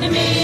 to me.